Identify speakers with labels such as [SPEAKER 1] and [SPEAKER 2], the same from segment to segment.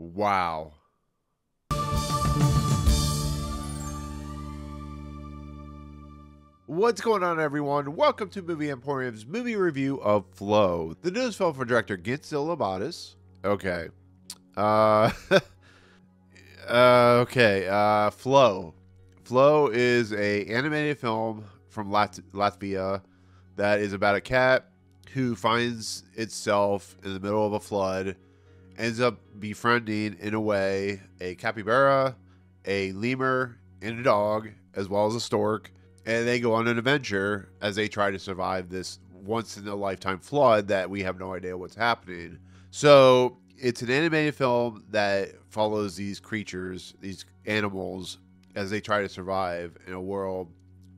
[SPEAKER 1] Wow. What's going on, everyone? Welcome to Movie Emporium's movie review of Flow, the newest film from director Gints Zilbalodis. Okay. Uh, uh, okay. Uh, Flow. Flow is a animated film from Lat- Latvia that is about a cat who finds itself in the middle of a flood, ends up befriending, in a way, a capybara, a lemur, and a dog, as well as a stork. And they go on an adventure as they try to survive this once in a lifetime flood that we have no idea what's happening. So it's an animated film that follows these creatures, these animals, as they try to survive in a world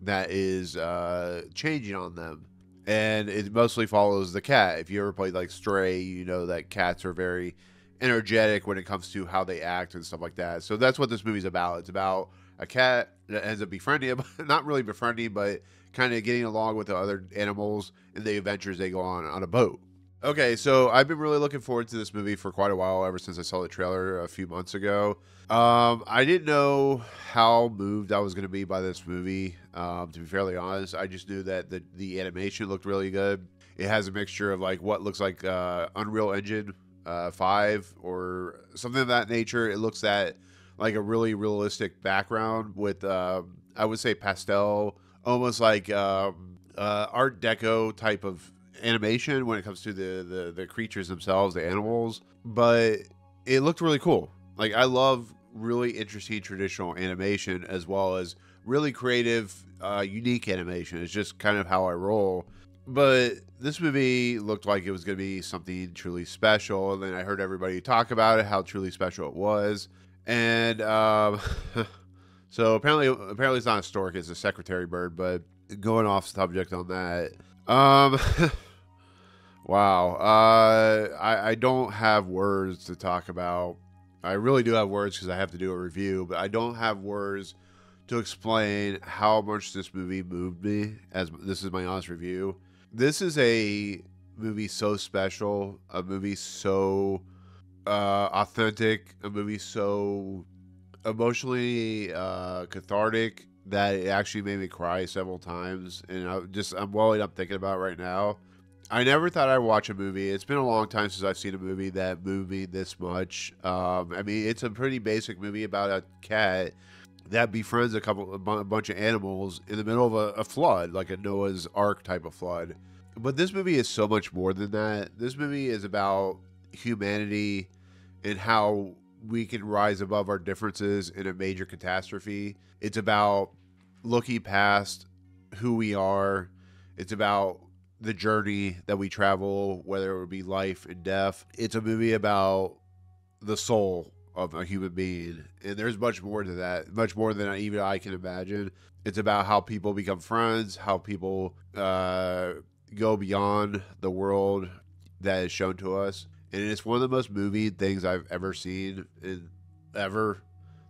[SPEAKER 1] that is uh, changing on them and it mostly follows the cat. If you ever played like Stray, you know that cats are very energetic when it comes to how they act and stuff like that. So that's what this movie's about. It's about a cat that ends up befriending, not really befriending, but kind of getting along with the other animals and the adventures they go on on a boat. Okay, so I've been really looking forward to this movie for quite a while, ever since I saw the trailer a few months ago. Um, I didn't know how moved I was going to be by this movie. Um, to be fairly honest, I just knew that the the animation looked really good. It has a mixture of like what looks like uh, Unreal Engine uh, five or something of that nature. It looks at like a really realistic background with um, I would say pastel, almost like um, uh, Art Deco type of animation when it comes to the, the the creatures themselves, the animals, but it looked really cool. Like I love really interesting traditional animation as well as really creative, uh, unique animation. It's just kind of how I roll. But this movie looked like it was going to be something truly special. And then I heard everybody talk about it, how truly special it was. And um, so apparently, apparently it's not a stork; it's a secretary bird. But going off subject on that, um, wow, uh, I, I don't have words to talk about. I really do have words because I have to do a review, but I don't have words to explain how much this movie moved me. As this is my honest review, this is a movie so special, a movie so uh, authentic, a movie so emotionally uh, cathartic that it actually made me cry several times, and I just I'm welling up thinking about it right now. I never thought I'd watch a movie. It's been a long time since I've seen a movie that moved me this much. Um, I mean, it's a pretty basic movie about a cat that befriends a couple, a bunch of animals in the middle of a, a flood, like a Noah's Ark type of flood. But this movie is so much more than that. This movie is about humanity and how we can rise above our differences in a major catastrophe. It's about looking past who we are. It's about the journey that we travel, whether it would be life and death. It's a movie about the soul of a human being. And there's much more to that, much more than even I can imagine. It's about how people become friends, how people uh, go beyond the world that is shown to us. And it's one of the most moving things I've ever seen in ever.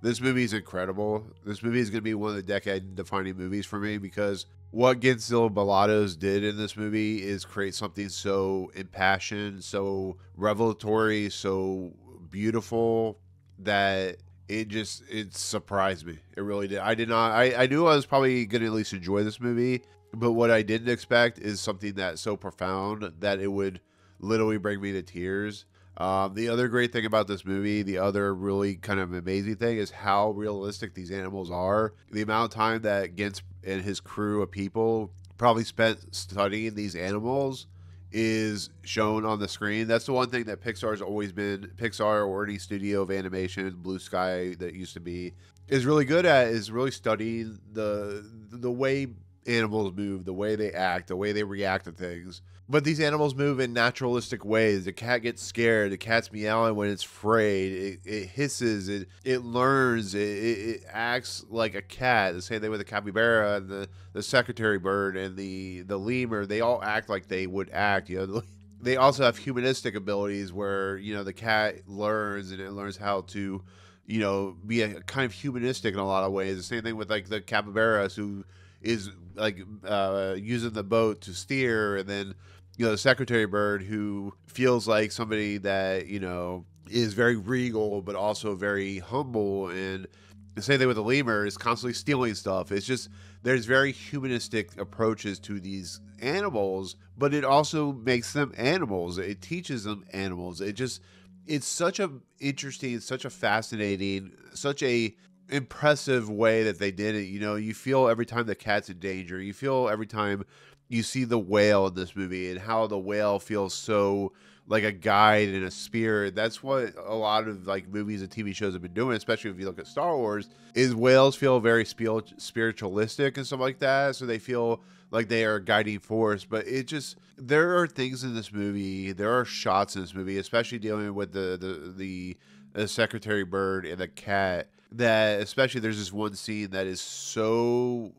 [SPEAKER 1] This movie is incredible. This movie is going to be one of the decade defining movies for me because what Gints Zilbalodis did in this movie is create something so impassioned, so revelatory, so beautiful that it just it surprised me. It really did. I did not. I, I knew I was probably going to at least enjoy this movie, but what I didn't expect is something that's so profound that it would literally bring me to tears. Um, the other great thing about this movie, the other really kind of amazing thing, is how realistic these animals are. The amount of time that Gints and his crew of people probably spent studying these animals is shown on the screen. That's the one thing that Pixar's always been Pixar or any studio of animation, Blue Sky that used to be, is really good at is really studying the the way animals move, the way they act, the way they react to things. But these animals move in naturalistic ways. The cat gets scared. The cat's meowing when it's afraid. It, it hisses. It it learns. It, it, acts like a cat. The same thing with the capybara and the, the secretary bird and the the lemur. They all act like they would act. You know, they also have humanistic abilities where you know the cat learns and it learns how to, you know, be a kind of humanistic in a lot of ways. The same thing with like the capybaras who is like uh, using the boat to steer, and then you know the secretary bird who feels like somebody that you know is very regal, but also very humble. And the same thing with the lemur is constantly stealing stuff. It's just there's very humanistic approaches to these animals, but it also makes them animals. It teaches them animals. It just it's such a interesting, such a fascinating, such a impressive way that they did it. You know, you feel every time the cat's in danger. You feel every time you see the whale in this movie and how the whale feels so like a guide and a spirit. That's what a lot of like movies and TV shows have been doing, especially if you look at Star Wars. Is whales feel very spiritualistic and stuff like that, so they feel like they are a guiding force. But it just there are things in this movie, there are shots in this movie, especially dealing with the the the, the Secretary Bird and the cat. That especially there's this one scene that is so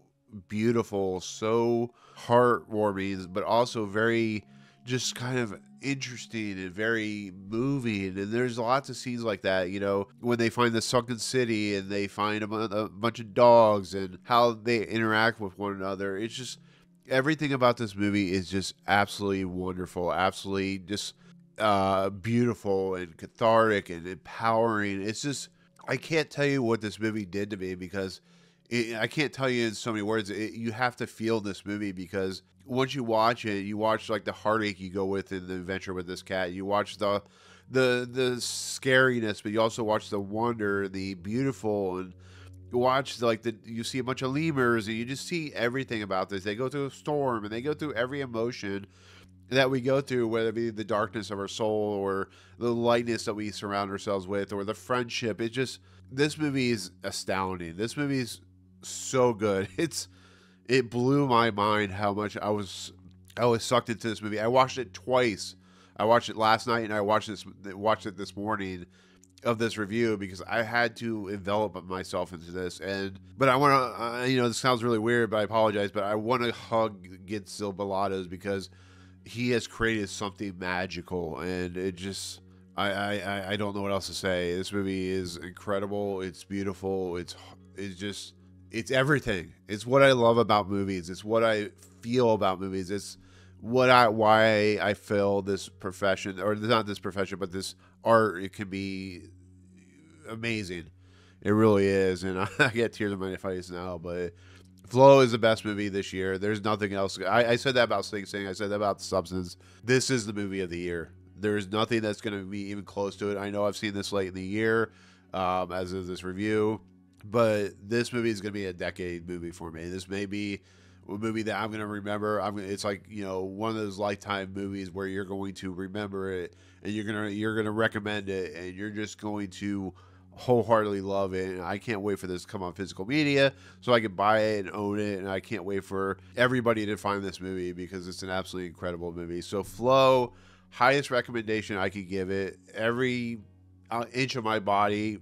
[SPEAKER 1] beautiful, so heartwarming, but also very just kind of interesting and very moving. And there's lots of scenes like that, you know, when they find the sunken city and they find a, a bunch of dogs and how they interact with one another. It's just everything about this movie is just absolutely wonderful, absolutely just uh, beautiful and cathartic and empowering. It's just, I can't tell you what this movie did to me because it, I can't tell you in so many words. It, you have to feel this movie because once you watch it, you watch like the heartache you go with in the adventure with this cat. You watch the the the scariness, but you also watch the wonder, the beautiful, and you watch like the you see a bunch of lemurs, and you just see everything about this. They go through a storm, and they go through every emotion that we go through, whether it be the darkness of our soul or the lightness that we surround ourselves with, or the friendship. It just this movie is astounding. This movie is so good. It's it blew my mind how much I was I was sucked into this movie. I watched it twice. I watched it last night and I watched this watched it this morning of this review because I had to envelop myself into this. And but I want to, uh, you know, this sounds really weird, but I apologize. But I want to hug Gints Zilbalodis because he has created something magical, and it just. I, I, I don't know what else to say. This movie is incredible. It's beautiful. It's it's just it's everything. It's what I love about movies. It's what I feel about movies. It's what I why I feel this profession or not this profession, but this art. It can be amazing. It really is, and I get tears in my face now. But Flow is the best movie this year. There's nothing else. I, I said that about Sing Sing. I said that about The Substance. This is the movie of the year. There's nothing that's going to be even close to it. I know I've seen this late in the year, um, as of this review but this movie is going to be a decade movie for me. This may be a movie that I'm going to remember. I'm it's like you know one of those lifetime movies where you're going to remember it and you're gonna you're gonna recommend it and you're just going to wholeheartedly love it. And I can't wait for this to come on physical media so I can buy it and own it. And I can't wait for everybody to find this movie because it's an absolutely incredible movie. So Flow, highest recommendation I could give it. Every uh, inch of my body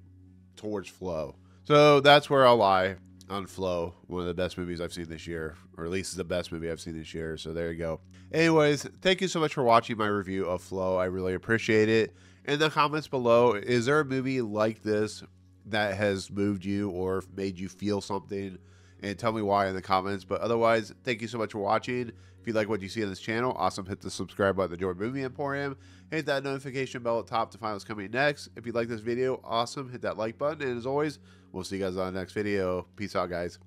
[SPEAKER 1] towards Flow. So that's where I'll lie on Flow, one of the best movies I've seen this year, or at least the best movie I've seen this year. So there you go. Anyways, thank you so much for watching my review of Flow. I really appreciate it. In the comments below, is there a movie like this that has moved you or made you feel something? And tell me why in the comments. But otherwise, thank you so much for watching. If you like what you see on this channel, awesome. Hit the subscribe button, the Jordan Movie Emporium. Hit that notification bell at top to find what's coming next. If you like this video, awesome. Hit that like button. And as always, we'll see you guys on the next video. Peace out, guys.